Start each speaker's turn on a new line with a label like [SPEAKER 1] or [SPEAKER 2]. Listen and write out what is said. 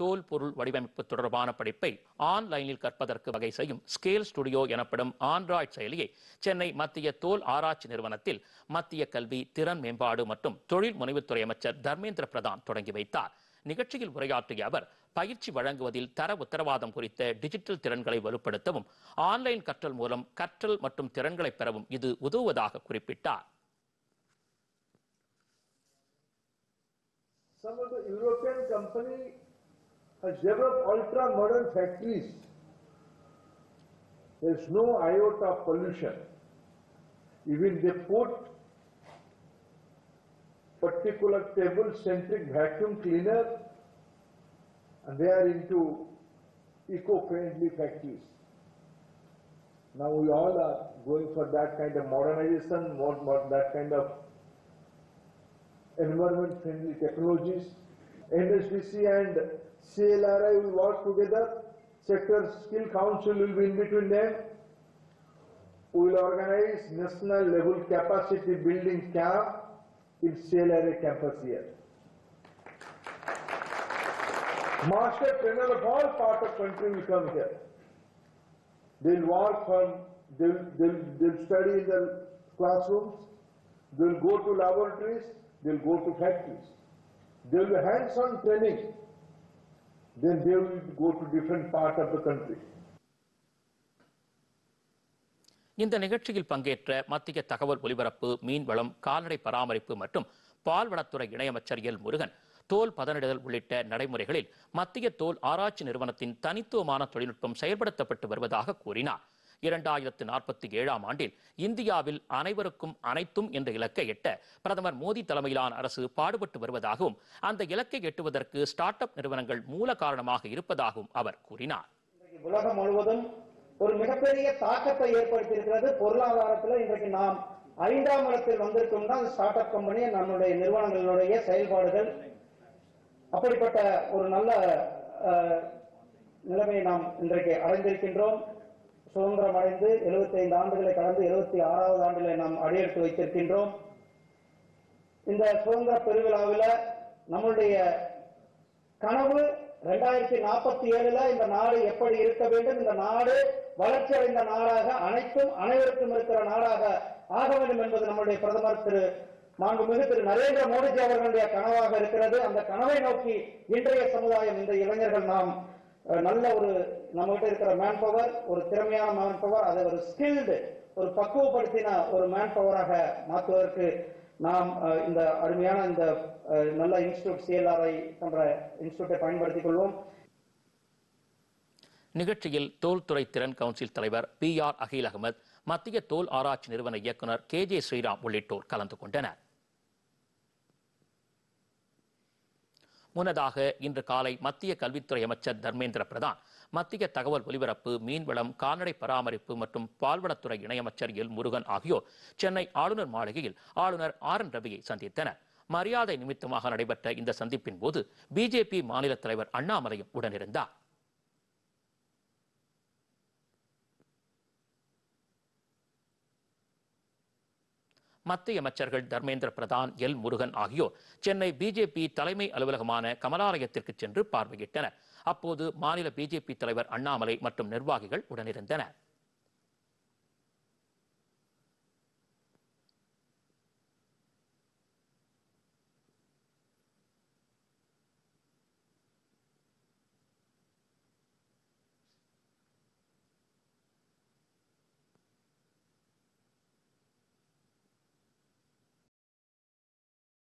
[SPEAKER 1] தோல் பொருள் வடிவமைப்பு தொடர்பான படிப்பை ஆன்லைனில் கற்பதற்கு வகை செய்யும் ஸ்கேல் ஸ்டுடியோ எனப்படும் ஆண்ட்ராய்ட் செயலியை சென்னை மத்திய தோல் ஆராய்ச்சி நிறுவனத்தில் மத்திய கல்வி திறன் மேம்பாடு மற்றும் தொழில் முனைவுத்துறை அமைச்சர் தர்மேந்திர பிரதான் தொடங்கி வைத்தார். நிகழ்ச்சியில் உரையாற்றிய அவர் பயிற்சி வழங்குவதில் தர உத்தரவாதம் குறித்த டிஜிட்டல் திறன்களை வலுப்படுத்தவும் ஆன்லைன் கற்றல் மூலம் கற்றல் மற்றும் திறன்களை பெறவும் இது உதவுவதாக குறிப்பிட்டார்.
[SPEAKER 2] Some of the European company has developed ultra modern factories. There's no iota of pollution. Even they put particular table centric vacuum cleaner and they are into eco-friendly factories. Now we all are going for that kind of modernization, more, more that kind of environment friendly technologies. NSDC and CLRI will work together. Sector Skill Council will be in between them. We will organize national level capacity building camp in CLRI campus here. Master trainer of all part of country will come here. They'll work from, they'll, they'll, they'll study in the classrooms, they'll go to laboratories, they'll go to factories. They'll be hands-on training. Then they will go to different part of the country.
[SPEAKER 1] இந்த நிகழ்ச்சியில் பங்கேற்ற மத்திய தகவல் ஒலிபரப்பு மீன்வளம் கால்நடை பராமரிப்பு மற்றும் பால்வளத்துறை இணையமைச்சர் எல் முருகன் தோல் பதனிடுதல் உள்ளிட்ட நடைமுறைகளில் மத்திய தோல் ஆராய்ச்சி நிறுவனத்தின் தனித்துவமான தொழில்நுட்பம் செயல்படுத்தப்பட்டு வருவதாக கூறினார் இரண்டாயிரத்து நாற்பத்தி ஏழாம் ஆண்டில் இந்தியாவில் அனைவருக்கும் அனைத்தும் என்ற இலக்கை எட்ட பிரதமர் மோடி தலைமையிலான அரசு பாடுபட்டு வருவதாகவும் அந்த இலக்கை எட்டுவதற்கு ஸ்டார்ட் அப் நிறுவனங்கள் மூல காரணமாக இருப்பதாகவும் அவர் கூறினார்.
[SPEAKER 3] உலகம் முழுவதும் ஒரு மிகப்பெரிய தாக்கத்தை ஏற்படுத்தியிருக்கிறது. பொருளாதாரத்தில் இன்றைக்கு நாம் ஐந்தாம் இடத்தில் வந்திருக்கோம்னா ஸ்டார்ட் அப் கம்பெனி நம்முடைய நிறுவனங்களுடைய செயல்பாடுகள். அப்படிப்பட்ட ஒரு நல்ல நிலைமையை நாம் இன்றைக்கு அடைந்திருக்கின்றோம். சுதந்திரம் அடைந்து 75 ஆண்டுகளை கடந்து 76 ஆறாவது ஆண்டுகளை நாம் அடியெடுத்து வைத்திருக்கின்றோம். இந்த சுதந்திர பெருவிழாவில் நம்முடைய கனவு ரெண்டாயிரத்தி நாற்பத்தி ஏழுல இந்த நாடு எப்படி இருக்க வேண்டும் இந்த நாடு வளர்ச்சி அடைந்த நாடாக அனைத்தும் அனைவருக்கும் இருக்கிற நாடாக ஆக வேண்டும் என்பது நம்முடைய பிரதமர் திரு மாண்புமிகு திரு நரேந்திர மோடிஜி அவர்களுடைய கனவாக இருக்கிறது. அந்த கனவை நோக்கி இன்றைய சமுதாயம் இந்த இளைஞர்கள் நாம் நல்ல ஒரு நம்மகிட்ட இருக்கிற மேன் பவர் ஒரு திறமையான மேன் பவர் அதை ஒரு ஸ்கில்டு ஒரு பக்குவப்படுத்தின ஒரு மேன் பவராக மாற்றுவதற்கு நாம் இந்த அருமையான இந்த நல்ல இன்ஸ்டியூட் சிஎல்ஆர்ஐ போன்ற இன்ஸ்டியூட்டை பயன்படுத்திக் கொள்வோம்.
[SPEAKER 1] நிகழ்ச்சியில் தோல்துறை திறன் கவுன்சில் தலைவர் பி ஆர் அகில் அகமது மத்திய தோல் ஆராய்ச்சி நிறுவன இயக்குனர் கே ஜே ஸ்ரீராம் உள்ளிட்டோர் கலந்து கொண்டனர். முன்னதாக இன்று காலை மத்திய கல்வித்துறை அமைச்சர் தர்மேந்திர பிரதான் மத்திய தகவல் ஒலிபரப்பு மீன்வளம் கால்நடை பராமரிப்பு மற்றும் பால்வளத்துறை இணையமைச்சர் எல் முருகன் ஆகியோர் சென்னை ஆளுநர் மாளிகையில் ஆளுநர் ஆர் என் ரவியை சந்தித்தனர். மரியாதை நிமித்தமாக நடைபெற்ற இந்த சந்திப்பின் போது பிஜேபி மாநில தலைவர் அண்ணாமலையும் உடனிருந்தார். மத்திய அமைச்சர்கள் தர்மேந்திர பிரதான் எல். முருகன் ஆகியோர் சென்னை பிஜேபி தலைமை அலுவலகமான கமலாலயத்திற்கு சென்று பார்வையிட்டனர். அப்போது மாநில பிஜேபி தலைவர் அண்ணாமலை மற்றும் நிர்வாகிகள் உடனிருந்தனர்.